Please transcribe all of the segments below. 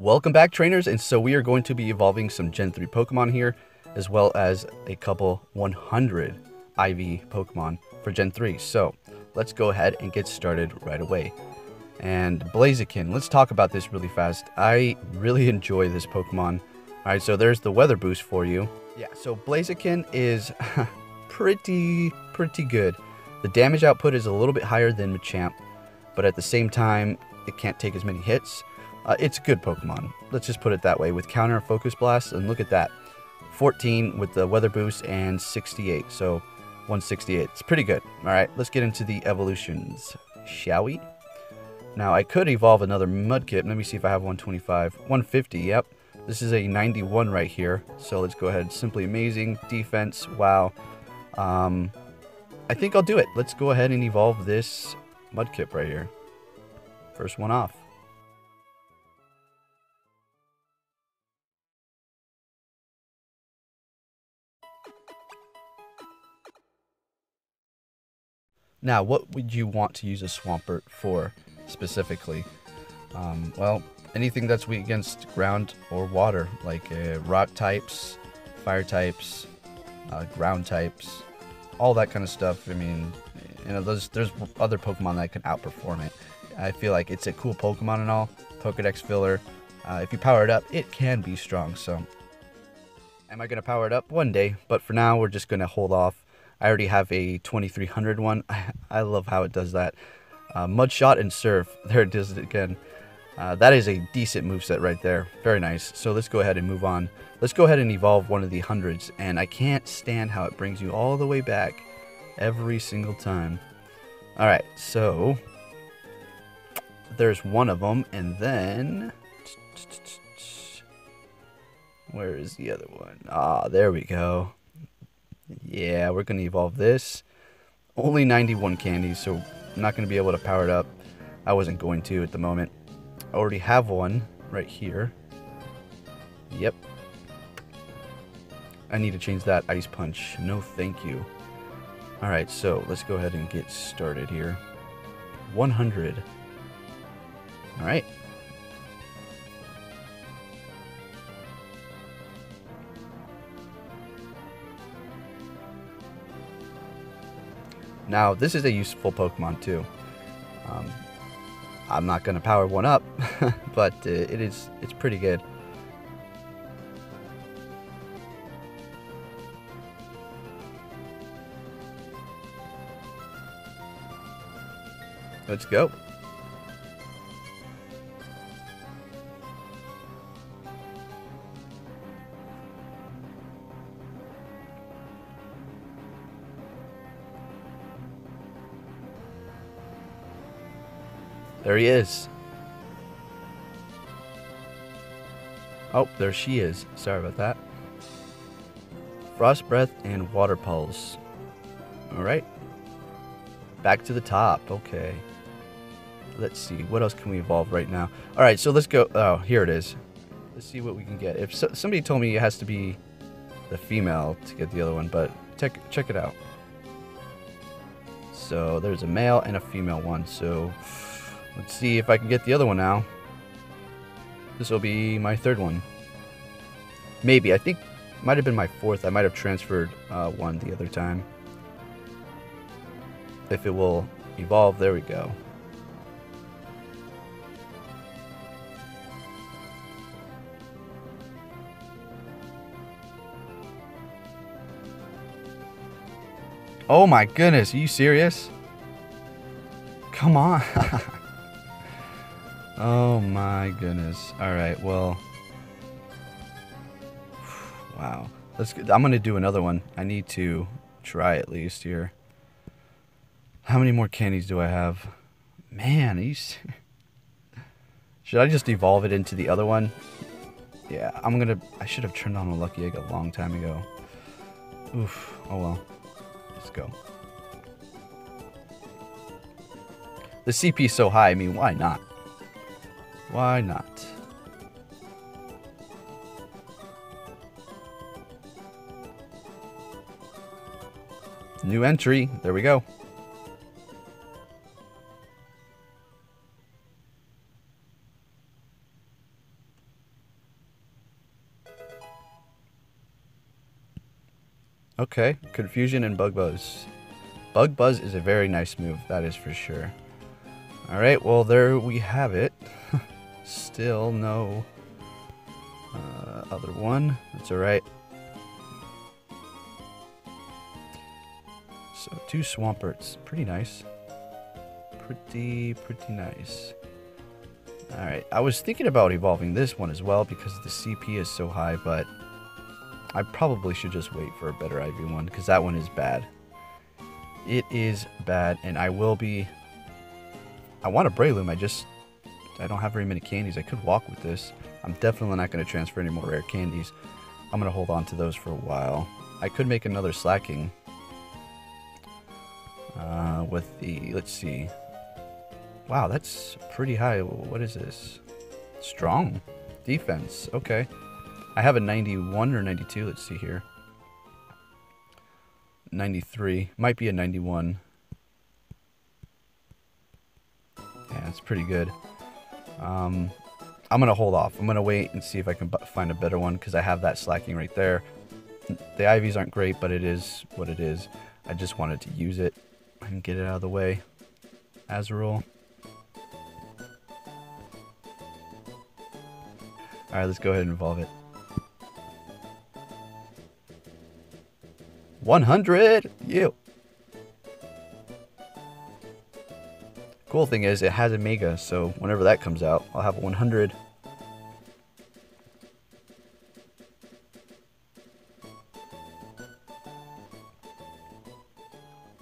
Welcome back trainers, and so we are going to be evolving some Gen 3 Pokemon here, as well as a couple 100 IV Pokemon for Gen 3. So let's go ahead and get started right away. And Blaziken, let's talk about this really fast. I really enjoy this Pokemon. Alright, so there's the weather boost for you. Yeah, so Blaziken is pretty, pretty good. The damage output is a little bit higher than Machamp, but at the same time, it can't take as many hits. Uh, it's a good Pokemon. Let's just put it that way. With counter Focus Blast, and look at that. 14 with the Weather Boost and 68. So 168. It's pretty good. Alright, let's get into the evolutions. Shall we? Now, I could evolve another Mudkip. Let me see if I have 125. 150, yep. This is a 91 right here. So let's go ahead. Simply amazing. Defense, wow. Um, I think I'll do it. Let's go ahead and evolve this Mudkip right here. First one off. Now, what would you want to use a Swampert for specifically? Um, well, anything that's weak against ground or water, like uh, rock types, fire types, uh, ground types, all that kind of stuff. I mean, you know, there's, there's other Pokemon that can outperform it. I feel like it's a cool Pokemon and all. Pokedex filler. Uh, if you power it up, it can be strong. So, am I going to power it up? One day. But for now, we're just going to hold off I already have a 2300 one. I, love how it does that. Uh, mud shot and surf. There it is again. Uh, that is a decent move set right there. Very nice. So let's go ahead and move on. Let's go ahead and evolve one of the hundreds. And I can't stand how it brings you all the way back every single time. Alright, so there's one of them. And then... Where is the other one? Ah, there we go. Yeah, we're going to evolve this. Only 91 candies, so I'm not going to be able to power it up. I wasn't going to at the moment. I already have one right here. Yep. I need to change that ice punch. No thank you. Alright, so let's go ahead and get started here. 100. Alright. Now, this is a useful Pokemon too. Um, I'm not going to power one up, but uh, it is it's pretty good. Let's go. There he is. Oh, there she is. Sorry about that. Frost Breath and Water Pulse. Alright. Back to the top. Okay. Let's see. What else can we evolve right now? Alright, so let's go. Oh, here it is. Let's see what we can get. If so, somebody told me it has to be the female to get the other one, but check, check it out. So there's a male and a female one. So Let's see if I can get the other one now. This will be my third one. Maybe. I think might have been my fourth. I might have transferred uh, one the other time. If it will evolve, there we go. Oh my goodness, are you serious? Come on. Oh my goodness. All right, well. Wow. Let's I'm going to do another one. I need to try at least here. How many more candies do I have? Man, Should I just evolve it into the other one? Yeah, I'm going to I should have turned on a lucky egg a long time ago. Oof. Oh well. Let's go. The CP is so high, I mean, why not? Why not? New entry. There we go. Okay, Confusion and Bug Buzz. Bug Buzz is a very nice move, that is for sure. Alright, well there we have it. Still no uh, other one. That's alright. So two Swamperts. Pretty nice. Pretty, pretty nice. Alright, I was thinking about evolving this one as well because the CP is so high, but I probably should just wait for a better IV one because that one is bad. It is bad, and I will be... I want a Breloom, I just... I don't have very many candies. I could walk with this. I'm definitely not going to transfer any more rare candies. I'm going to hold on to those for a while. I could make another Slaking Uh, with the... Let's see. Wow, that's pretty high. What is this? Strong. Defense. Okay. I have a 91 or 92. Let's see here. 93. Might be a 91. Yeah, it's pretty good. Um, I'm to hold off. I'm to wait and see if I can find a better one because I have that Slaking right there. The IVs aren't great, but it is what it is. I just wanted to use it and get it out of the way. Azurill. Alright, let's go ahead and evolve it. 100! You! Cool thing is, it has a Mega, so whenever that comes out, I'll have 100.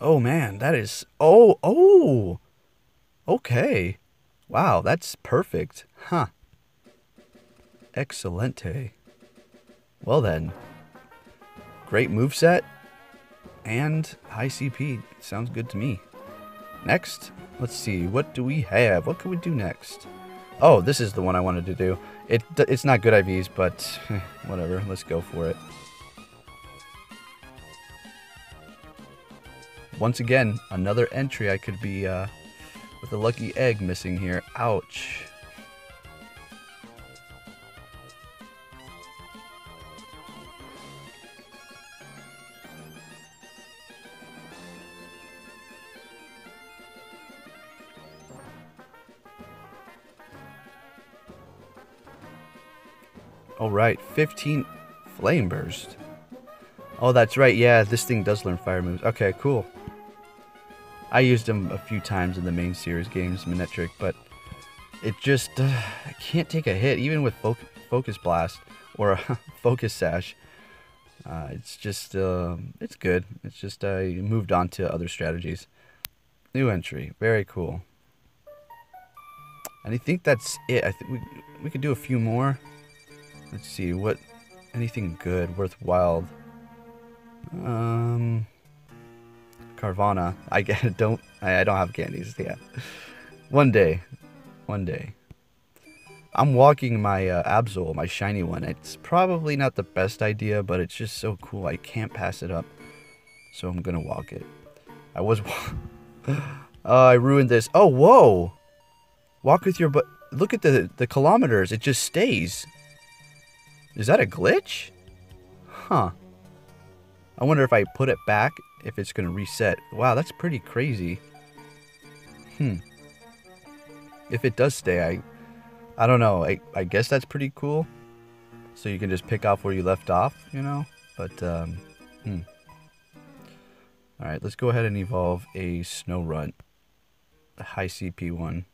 Oh man, that is... Oh, oh! Okay. Wow, that's perfect. Huh. Excelente. Well then. Great move set and high CP. Sounds good to me. Next, let's see. What do we have? What can we do next? Oh, this is the one I wanted to do. It It's not good IVs, but whatever. Let's go for it. Once again, another entry I could be uh, with a lucky egg missing here. Ouch. All right, 15 Flame Burst. Oh, that's right. Yeah, this thing does learn fire moves. Okay, cool. I used him a few times in the main series games, Manectric, but it just uh, can't take a hit, even with Fo Focus Blast or Focus Sash. Uh, it's just, uh, it's good. It's just I moved on to other strategies. New entry, very cool. And I think that's it. I think we we could do a few more. Let's see, what, anything good, worthwhile. Um, Carvanha. I get, don't, I, don't have candies, yeah. One day, one day. I'm walking my uh, Absol, my shiny one. It's probably not the best idea, but it's just so cool. I can't pass it up. So I'm gonna walk it. I was... oh, I ruined this. Oh, whoa! Walk with your But Look at the, the kilometers. It just stays. Is that a glitch? Huh. I wonder if I put it back, if it's going to reset. Wow, that's pretty crazy. Hmm. If it does stay, I I don't know. I, I guess that's pretty cool. So you can just pick off where you left off, you know? But, um, hmm. Alright, let's go ahead and evolve a Snorunt. The high CP one.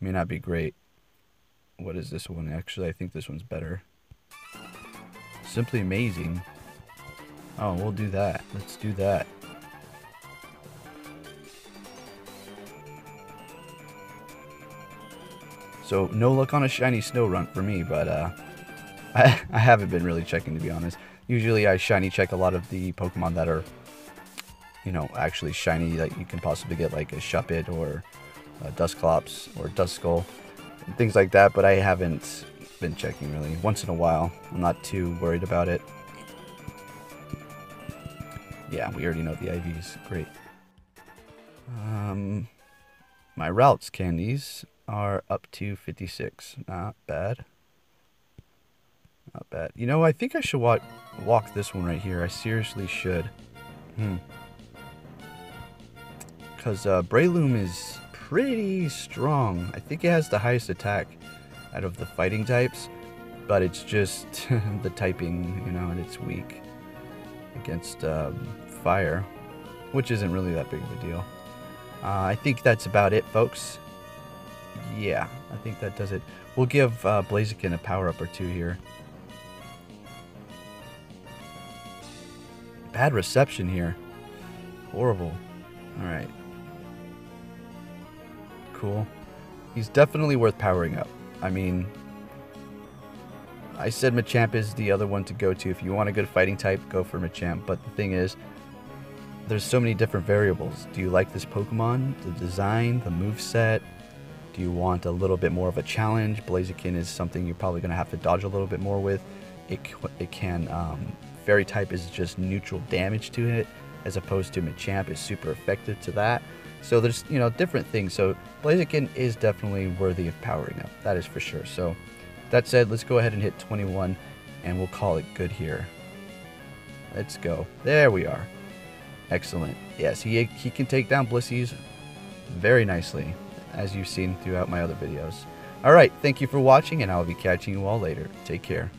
May not be great. What is this one? Actually, I think this one's better. Simply amazing. Oh, we'll do that. Let's do that. So, no luck on a shiny Snorunt for me, but uh, I, I haven't been really checking, to be honest. Usually I shiny check a lot of the Pokemon that are, you know, actually shiny that you can possibly get, like a Shuppet or a Dusclops or Duskull, and things like that, but I haven't been checking really once in a while. I'm not too worried about it. Yeah, we already know the IVs. Great. Um, my routes candies are up to 56. Not bad. Not bad. You know, I think I should walk, walk this one right here. I seriously should. Hmm. Because uh, Breloom is pretty strong. I think it has the highest attack out of the fighting types, but it's just the typing, you know, and it's weak against um, fire, which isn't really that big of a deal. Uh, I think that's about it, folks. Yeah, I think that does it. We'll give uh, Blaziken a power-up or two here. Bad reception here. Horrible. Alright. Cool. He's definitely worth powering up. I mean, I said Machamp is the other one to go to. If you want a good fighting type, go for Machamp. But the thing is, there's so many different variables. Do you like this Pokemon? The design, the move set? Do you want a little bit more of a challenge? Blaziken is something you're probably going to have to dodge a little bit more with. It, it can, um, Fairy type is just neutral damage to it, as opposed to Machamp is super effective to that. So there's, you know, different things. So Blaziken is definitely worthy of powering up. That is for sure. So that said, let's go ahead and hit 21 and we'll call it good here. Let's go. There we are. Excellent. Yes, he, he can take down Blissey's very nicely, as you've seen throughout my other videos. Alright, thank you for watching, and I'll be catching you all later. Take care.